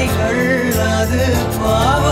பாதைகள் அது பாவம்.